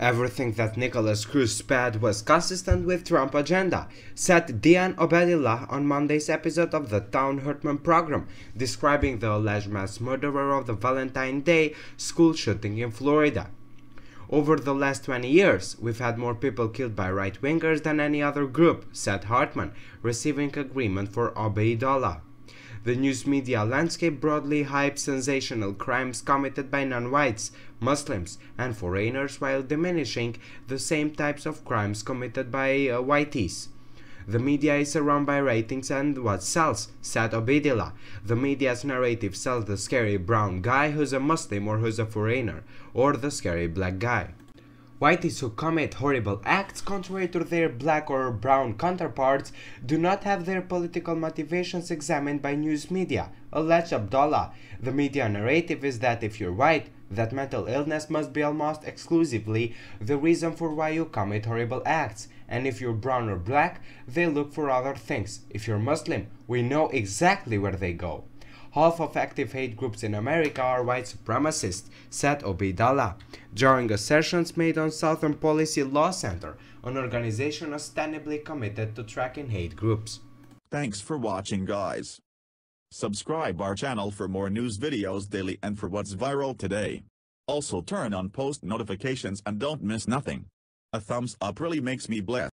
Everything that Nikolas Cruz said was consistent with Trump agenda, said Dean Obeidallah on Monday's episode of the Thom Hartmann program, describing the alleged mass murderer of the Valentine Day school shooting in Florida. Over the last 20 years, we've had more people killed by right-wingers than any other group, said Hartmann, receiving agreement for Obeidallah. The news media landscape broadly hypes sensational crimes committed by non-whites, Muslims, and foreigners while diminishing the same types of crimes committed by uh, whiteys. The media is surrounded by ratings and what sells, said Obeidallah. The media's narrative sells the scary brown guy who's a Muslim or who's a foreigner, or the scary black guy. Whiteys who commit horrible acts contrary to their black or brown counterparts do not have their political motivations examined by news media, alleged Abdallah. The media narrative is that if you're white, that mental illness must be almost exclusively the reason for why you commit horrible acts, and if you're brown or black, they look for other things. If you're Muslim, we know exactly where they go. Half of active hate groups in America are white supremacists, said Obeidallah, during assertions made on Southern Policy Law Center, an organization ostensibly committed to tracking hate groups. Thanks for watching guys. Subscribe our channel for more news videos daily and for what's viral today. Also turn on post notifications and don't miss nothing. A thumbs up really makes me blessed.